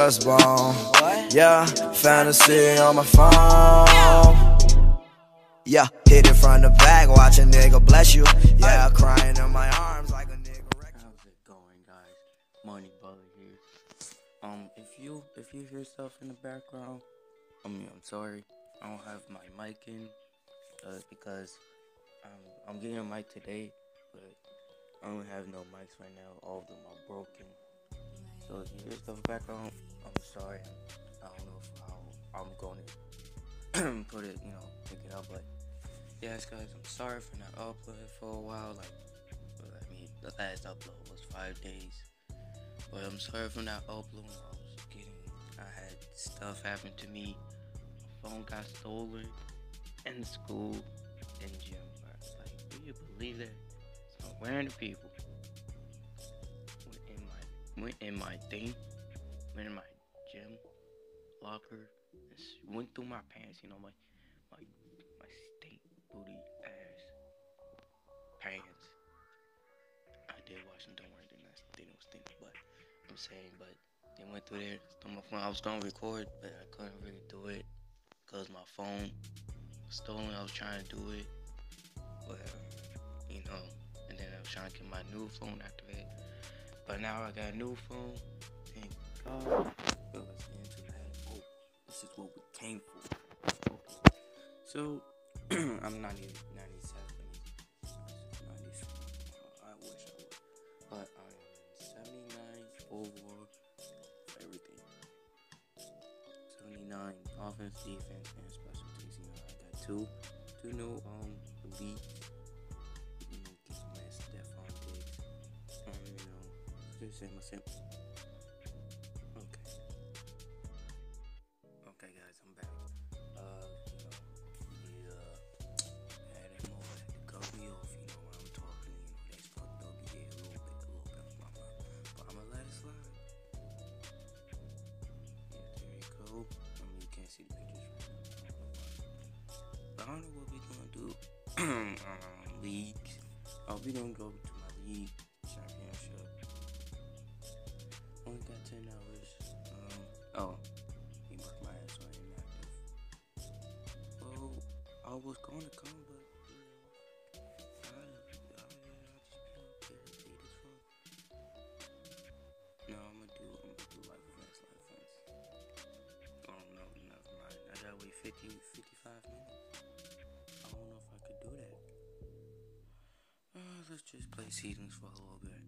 First bone. Yeah, fantasy on my phone. Yeah, hit it from the back, watch a nigga bless you. Yeah, crying in my arms like a nigga. How's it going, guys? Money Baller here. Um, if you if you hear stuff in the background, I mean, I'm sorry. I don't have my mic in, uh, because um, I'm getting a mic today, but I don't have no mics right now. All of them are broken. So if you hear stuff the background, I'm sorry. I don't know if how I'm going to put it, you know, pick it up, but yes, guys, I'm sorry for not uploading for a while. Like, I mean, the last upload was five days, but I'm sorry for not uploading. I was getting, I had stuff happen to me. My phone got stolen in school in gym. Like, do you believe that? So people went in my went in my thing, went in my gym locker, went through my pants. You know, my my my stink booty ass pants. I did wash them. Don't worry, they they don't stink. But I'm saying, but they went through there. Stole my phone. I was gonna record, but I couldn't really do it because my phone was stolen. I was trying to do it, but you know, and then I was trying to get my new phone activated. But now I got a new phone. Thank God. Oh, this is what we came for. So, I'm not even 97. 90, I wish I would. But I'm 79 overall. Everything. 79 offense, defense, and special teams. You know, I got two, two new um elite. Just say myself. Okay. Okay, guys, I'm back. Uh, you know, we uh had him over had to cut me off. You know, when I'm talking, you know, they fucked up. Yeah, a little bit, a little bit of my mouth, but I'ma let it slide. Yeah, there you go. I mean, you can't see the pictures. But I don't know what we're gonna do. um, leagues. Oh, we gonna go to my league Was gonna come, but. No, I'm gonna do, I'm gonna do life events, life events. Oh no, never mind. I gotta wait 50, 55 minutes. I don't know if I could do that. Uh, let's just play seasons for a little bit.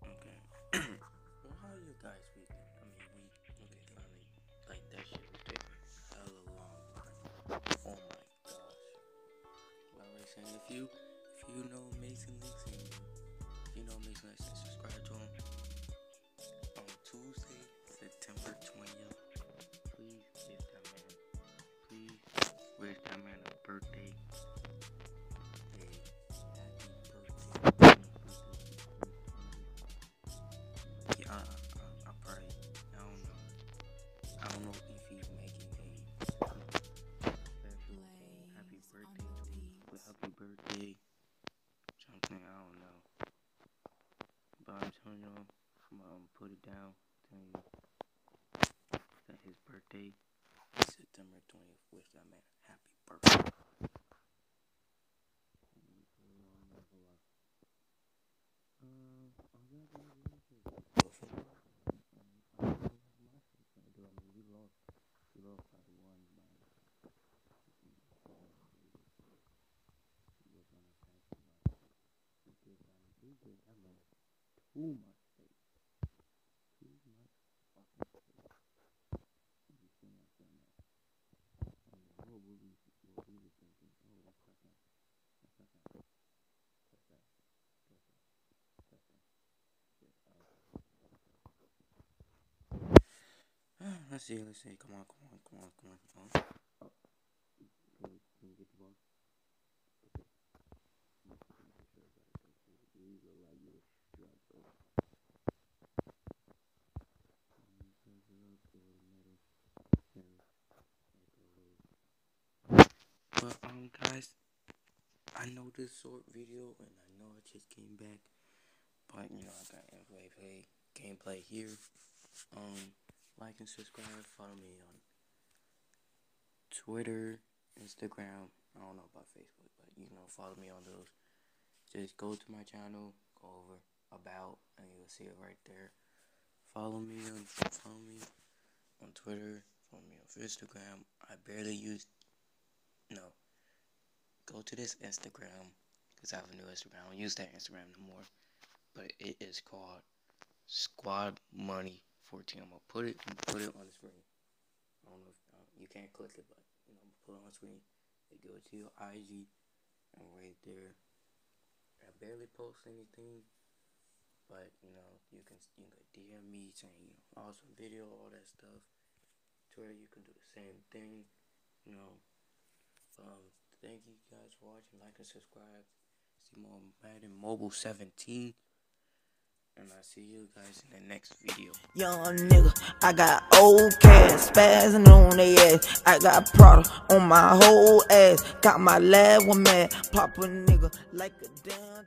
Okay. well, how are you guys weekend? And if you if you know Mason Links you know Mason Links, subscribe to him on Tuesday, September 20th. I'm gonna put it down. Telling you that his birthday is September 20th. Wish that man a happy birthday. Um, are y'all gonna be able to go for it? I don't know what my shit's gonna do. I mean, we lost, we lost by one by. We was on a fast run. We did that. We did that man too much space. Too much fucking space. And we seen us doing that. I mean, what were we, what we were thinking? Oh, that's not that. That's not that. That's that. That's that. That's that. Shit. Uh, let's see, let's see. Come on, come on, come on, come on. Come on. But um, guys, I know this short video, and I know I just came back, but you know I got play play. gameplay here. Um, like and subscribe. Follow me on Twitter, Instagram. I don't know about Facebook, but you know, follow me on those. Just go to my channel, go over about, and you'll see it right there. Follow me on follow me on Twitter. Follow me on Instagram. I barely use no. Go to this Instagram because I have a new Instagram. I don't use that Instagram no more, but it is called Squad Money 14. I'm gonna put it put it on the screen. I don't know if uh, you can't click it, but you know, put it on the screen. It goes to your IG and right there. I barely post anything, but you know, you can you can DM me saying you know awesome video, all that stuff. Twitter, you can do the same thing. You know. Um, thank you guys for watching. Like and subscribe. See more Madden Mobile 17. And I see you guys in the next video. Young nigga, I got old cash, spazzing on they ass. I got Prada on my whole ass. Got my lab one man, pop a nigga like a damn.